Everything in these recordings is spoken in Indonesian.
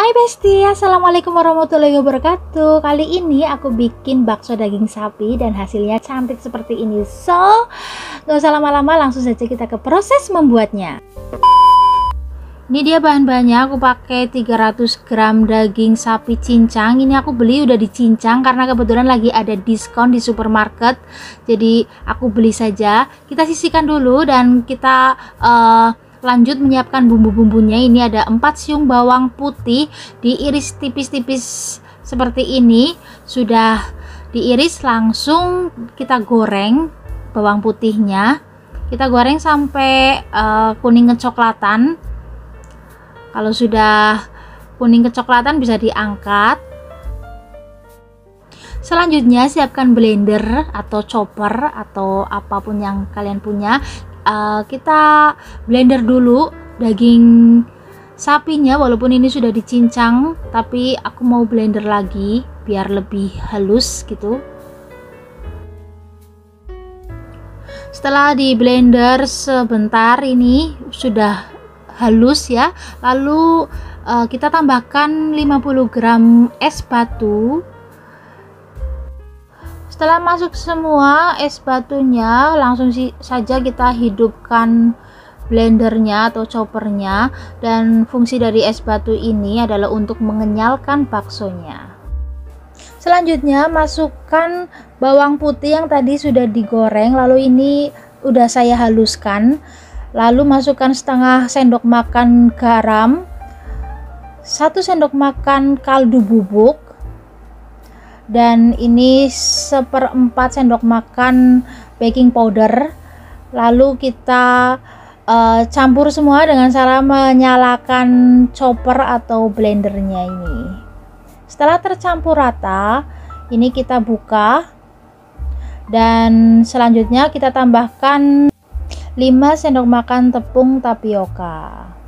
Hai Besti, Assalamualaikum warahmatullahi wabarakatuh. Kali ini aku bikin bakso daging sapi dan hasilnya cantik seperti ini. So, gak usah lama-lama langsung saja kita ke proses membuatnya. Ini dia bahan-bahannya. Aku pakai 300 gram daging sapi cincang. Ini aku beli udah dicincang karena kebetulan lagi ada diskon di supermarket. Jadi aku beli saja. Kita sisihkan dulu dan kita uh, lanjut menyiapkan bumbu-bumbunya ini ada 4 siung bawang putih diiris tipis-tipis seperti ini sudah diiris langsung kita goreng bawang putihnya kita goreng sampai uh, kuning kecoklatan kalau sudah kuning kecoklatan bisa diangkat. Selanjutnya siapkan blender atau chopper atau apa pun yang kalian punya. Uh, kita blender dulu daging sapinya walaupun ini sudah dicincang tapi aku mau blender lagi biar lebih halus gitu. Setelah di blender sebentar ini sudah halus ya. Lalu uh, kita tambahkan 50 gram es batu setelah masuk semua es batunya langsung si saja kita hidupkan blendernya atau choppernya. Dan fungsi dari es batu ini adalah untuk mengenyalkan baksonya. Selanjutnya masukkan bawang putih yang tadi sudah digoreng. Lalu ini udah saya haluskan. Lalu masukkan setengah sendok makan garam. Satu sendok makan kaldu bubuk dan ini seperempat sendok makan baking powder. Lalu kita uh, campur semua dengan cara menyalakan chopper atau blendernya ini. Setelah tercampur rata ini kita buka. Dan selanjutnya kita tambahkan 5 sendok makan tepung tapioka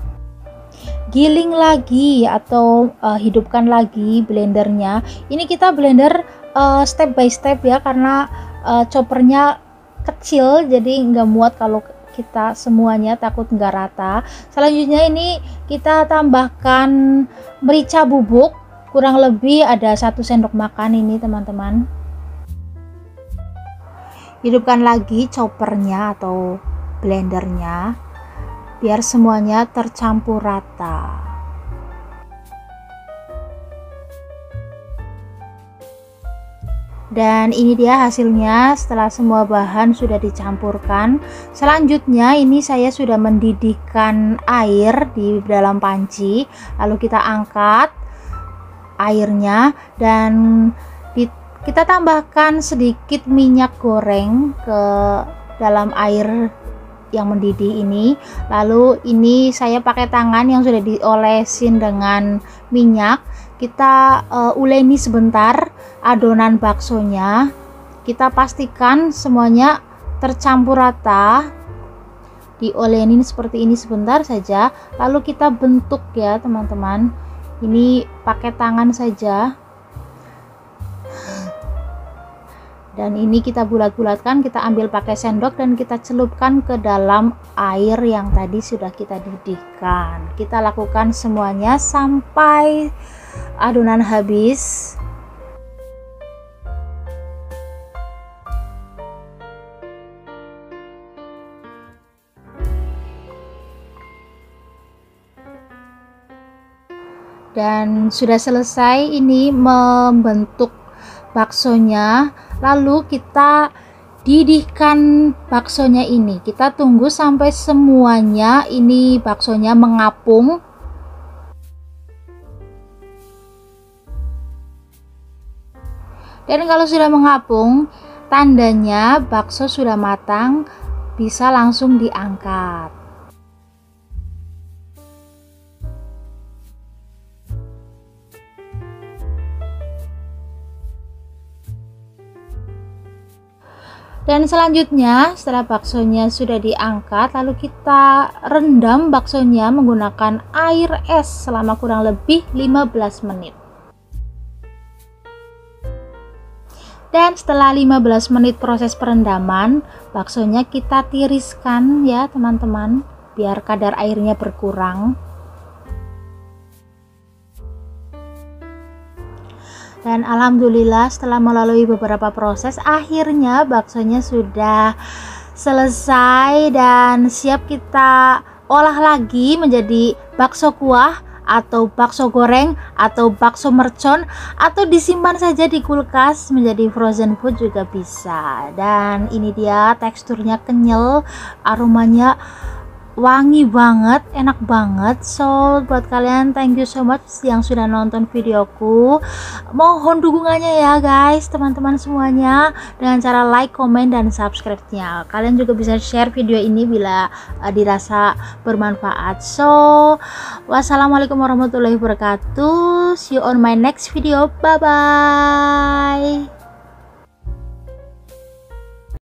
giling lagi atau uh, hidupkan lagi blendernya. Ini kita blender uh, step by step ya karena uh, choppernya kecil jadi nggak muat kalau kita semuanya takut nggak rata. Selanjutnya ini kita tambahkan merica bubuk kurang lebih ada satu sendok makan ini teman-teman. Hidupkan lagi choppernya atau blendernya biar semuanya tercampur rata. Dan ini dia hasilnya setelah semua bahan sudah dicampurkan selanjutnya ini saya sudah mendidihkan air di dalam panci lalu kita angkat airnya dan kita tambahkan sedikit minyak goreng ke dalam air yang mendidih ini. Lalu ini saya pakai tangan yang sudah diolesin dengan minyak. Kita uh, uleni sebentar adonan baksonya. Kita pastikan semuanya tercampur rata. Diolenin seperti ini sebentar saja. Lalu kita bentuk ya teman-teman. Ini pakai tangan saja dan ini kita bulat-bulatkan kita ambil pakai sendok dan kita celupkan ke dalam air yang tadi sudah kita didihkan. Kita lakukan semuanya sampai adonan habis. Dan sudah selesai ini membentuk baksonya lalu kita didihkan baksonya ini. Kita tunggu sampai semuanya ini baksonya mengapung. Dan kalau sudah mengapung tandanya bakso sudah matang bisa langsung diangkat dan selanjutnya setelah baksonya sudah diangkat lalu kita rendam baksonya menggunakan air es selama kurang lebih 15 menit. Dan setelah 15 menit proses perendaman baksonya kita tiriskan ya teman-teman biar kadar airnya berkurang dan alhamdulillah setelah melalui beberapa proses akhirnya baksonya sudah selesai dan siap kita olah lagi menjadi bakso kuah atau bakso goreng atau bakso mercon atau disimpan saja di kulkas menjadi frozen food juga bisa. Dan ini dia teksturnya kenyal aromanya wangi banget enak banget. So buat kalian thank you so much yang sudah nonton videoku. Mohon dukungannya ya guys teman-teman semuanya dengan cara like comment dan subscribe nya kalian juga bisa share video ini bila uh, dirasa bermanfaat. So wassalamualaikum warahmatullahi wabarakatuh. See you on my next video. Bye bye